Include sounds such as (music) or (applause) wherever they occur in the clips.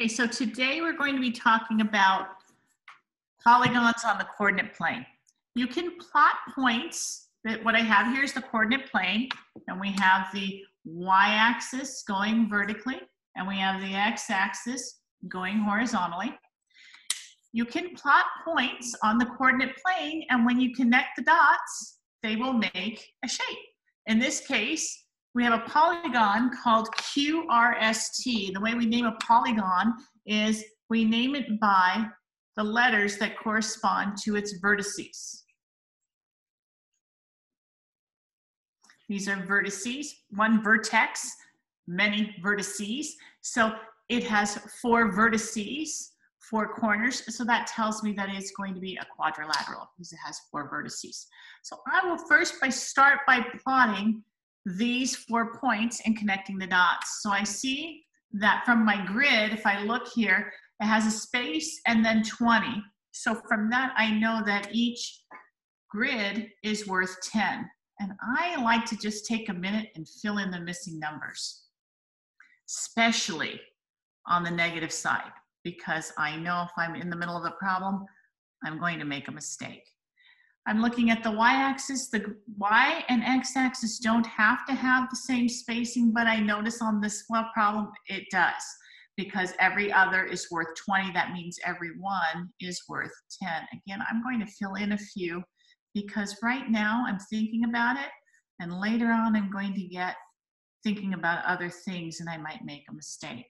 Okay, so today we're going to be talking about polygons on the coordinate plane. You can plot points that what I have here is the coordinate plane and we have the y-axis going vertically and we have the x-axis going horizontally. You can plot points on the coordinate plane and when you connect the dots, they will make a shape. In this case, we have a polygon called QRST. The way we name a polygon is we name it by the letters that correspond to its vertices. These are vertices, one vertex, many vertices. So it has four vertices, four corners. So that tells me that it's going to be a quadrilateral because it has four vertices. So I will first by start by plotting these four points and connecting the dots. So I see that from my grid, if I look here, it has a space and then 20. So from that, I know that each grid is worth 10. And I like to just take a minute and fill in the missing numbers, especially on the negative side, because I know if I'm in the middle of a problem, I'm going to make a mistake. I'm looking at the y-axis. The y and x-axis don't have to have the same spacing, but I notice on this well problem it does because every other is worth 20. That means every one is worth 10. Again, I'm going to fill in a few because right now I'm thinking about it and later on I'm going to get thinking about other things and I might make a mistake.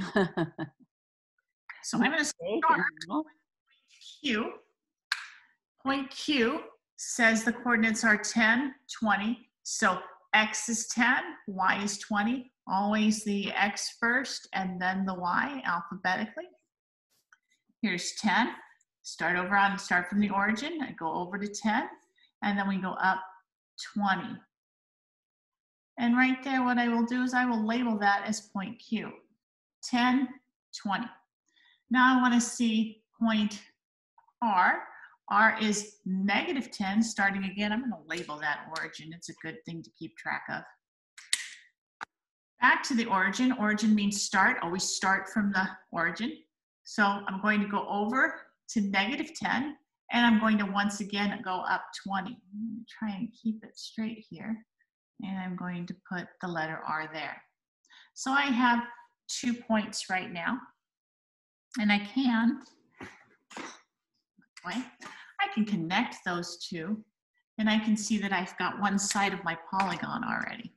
(laughs) so I'm going to start with Q. Point Q says the coordinates are 10, 20. So x is 10, y is 20. Always the x first and then the y alphabetically. Here's 10. Start over on, start from the origin. I go over to 10, and then we go up 20. And right there, what I will do is I will label that as point Q. 10, 20. Now I want to see point R. R is negative 10, starting again. I'm going to label that origin. It's a good thing to keep track of. Back to the origin. Origin means start. Always start from the origin. So I'm going to go over to negative 10, and I'm going to once again go up 20. try and keep it straight here. And I'm going to put the letter R there. So I have two points right now. And I can, can connect those two and I can see that I've got one side of my polygon already.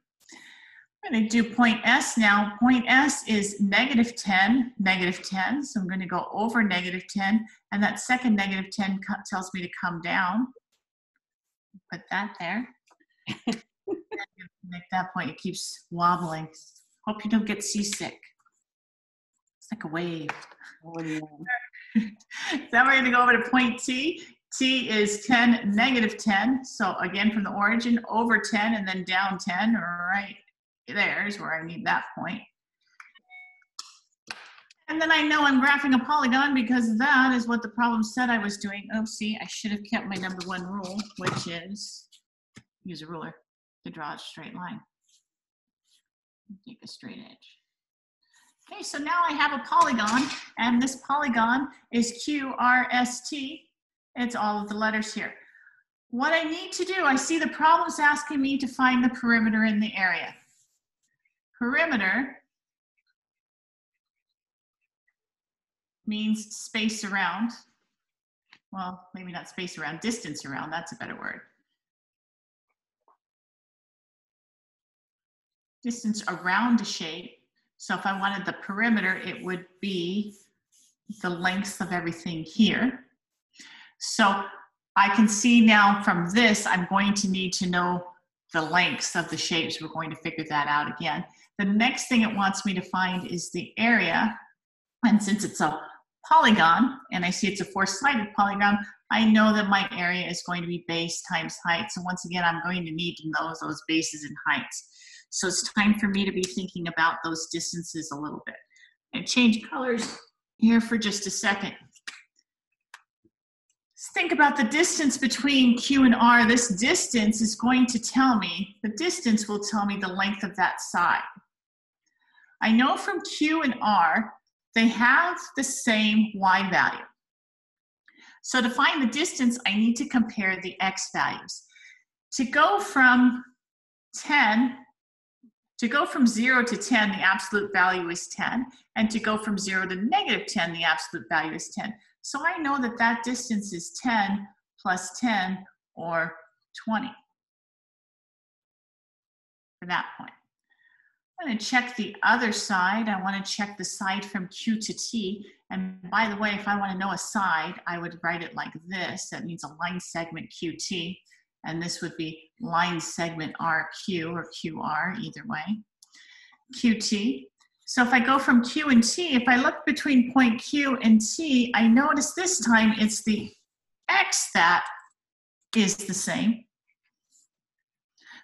I'm going to do point S now. Point S is negative 10, negative 10. So I'm going to go over negative 10. And that second negative 10 tells me to come down. Put that there. (laughs) Make that point. It keeps wobbling. Hope you don't get seasick. It's like a wave. Oh, yeah. (laughs) then we're going to go over to point T. T is 10, negative 10. So again, from the origin, over 10 and then down 10, right there is where I need that point. And then I know I'm graphing a polygon because that is what the problem said I was doing. Oh, see, I should have kept my number one rule, which is use a ruler to draw a straight line. Take a straight edge. Okay, so now I have a polygon, and this polygon is QRST. It's all of the letters here. What I need to do, I see the problem's asking me to find the perimeter in the area. Perimeter means space around. Well, maybe not space around, distance around, that's a better word. Distance around a shape. So if I wanted the perimeter, it would be the length of everything here. So I can see now from this, I'm going to need to know the lengths of the shapes. We're going to figure that out again. The next thing it wants me to find is the area. And since it's a polygon, and I see it's a four-sided polygon, I know that my area is going to be base times height. So once again, I'm going to need to know those bases and heights. So it's time for me to be thinking about those distances a little bit. And change colors here for just a second. Think about the distance between Q and R. This distance is going to tell me, the distance will tell me the length of that side. I know from Q and R they have the same y value. So to find the distance, I need to compare the x values. To go from 10, to go from 0 to 10, the absolute value is 10. And to go from 0 to negative 10, the absolute value is 10. So I know that that distance is 10 plus 10 or 20 for that point. I'm going to check the other side. I want to check the side from Q to T. And by the way, if I want to know a side, I would write it like this. That means a line segment QT. And this would be line segment RQ or QR, either way. QT. So if I go from Q and T, if I look between point Q and T, I notice this time it's the X that is the same.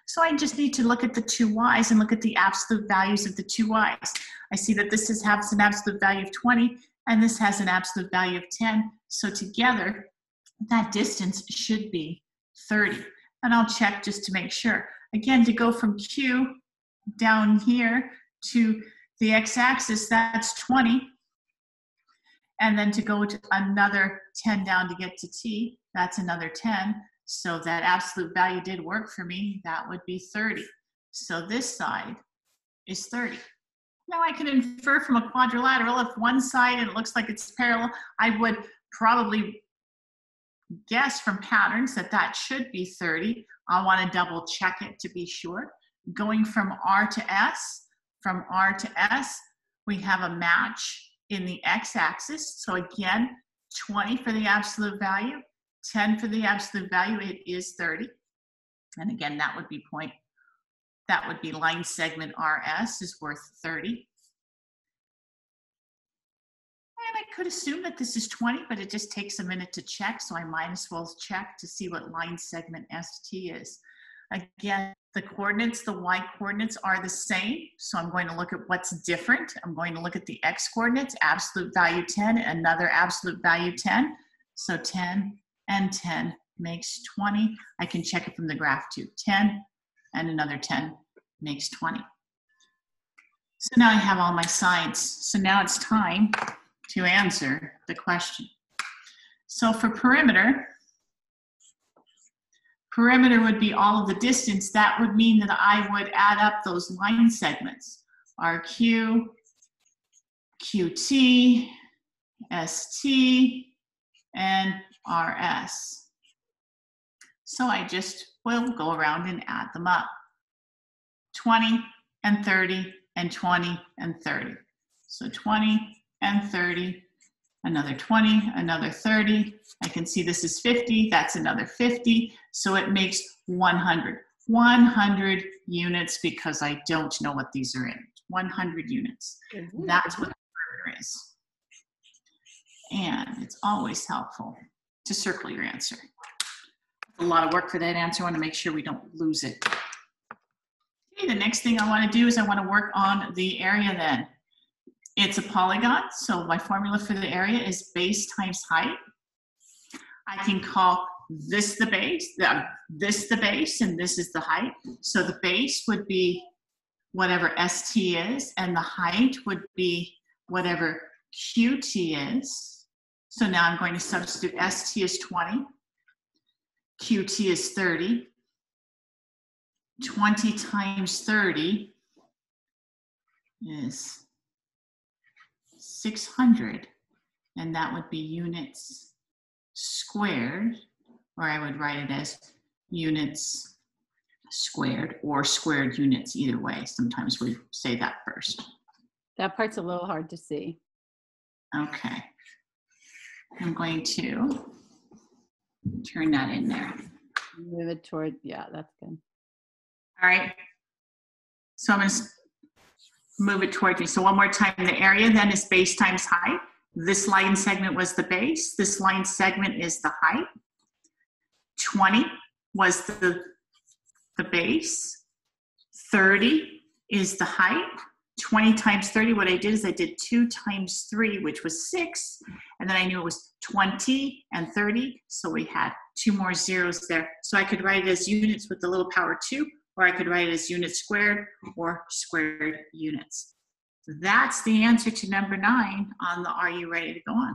So I just need to look at the two y's and look at the absolute values of the two y's. I see that this is, has an absolute value of 20 and this has an absolute value of 10. So together, that distance should be 30. And I'll check just to make sure. Again, to go from Q down here to the x-axis, that's 20. And then to go to another 10 down to get to T, that's another 10. So that absolute value did work for me. That would be 30. So this side is 30. Now I can infer from a quadrilateral, if one side and it looks like it's parallel, I would probably guess from patterns that that should be 30. I want to double check it to be sure. Going from R to S, from R to S, we have a match in the x-axis. So again, 20 for the absolute value, 10 for the absolute value, it is 30. And again, that would be point, that would be line segment RS is worth 30. And I could assume that this is 20, but it just takes a minute to check, so I might as well check to see what line segment ST is. Again, the coordinates, the y coordinates are the same, so I'm going to look at what's different. I'm going to look at the x coordinates, absolute value 10, another absolute value 10. So 10, and 10 makes 20. I can check it from the graph too. 10 and another 10 makes 20. So now I have all my sides. So now it's time to answer the question. So for perimeter, perimeter would be all of the distance. That would mean that I would add up those line segments. RQ, QT, ST, and RS. So I just will go around and add them up. 20 and 30 and 20 and 30. So 20 and 30, another 20, another 30. I can see this is 50, that's another 50. So it makes 100. 100 units because I don't know what these are in. 100 units. Mm-hmm. That's what the perimeter is. And it's always helpful to circle your answer. A lot of work for that answer. I want to make sure we don't lose it. Okay, the next thing I want to do is I want to work on the area then. It's a polygon, so my formula for the area is base times height. I can call this the base, um, this the base, and this is the height. So the base would be whatever ST is, and the height would be whatever QT is. So now I'm going to substitute ST is 20, QT is 30. 20 times 30 is 600, and that would be units squared, or I would write it as units squared or squared units, either way. Sometimes we say that first. That part's a little hard to see. Okay. I'm going to turn that in there. Move it toward, yeah, that's good. All right. So I'm going to move it toward me. So one more time, the area then is base times height. This line segment was the base. This line segment is the height. 20 was the, the base. 30 is the height. 20 times 30, what I did is I did 2 times 3, which was 6. And then I knew it was 20 and 30. So we had two more zeros there. So I could write it as units with the little power 2, or I could write it as units squared or squared units. that's the answer to number nine on the Are You Ready to Go On?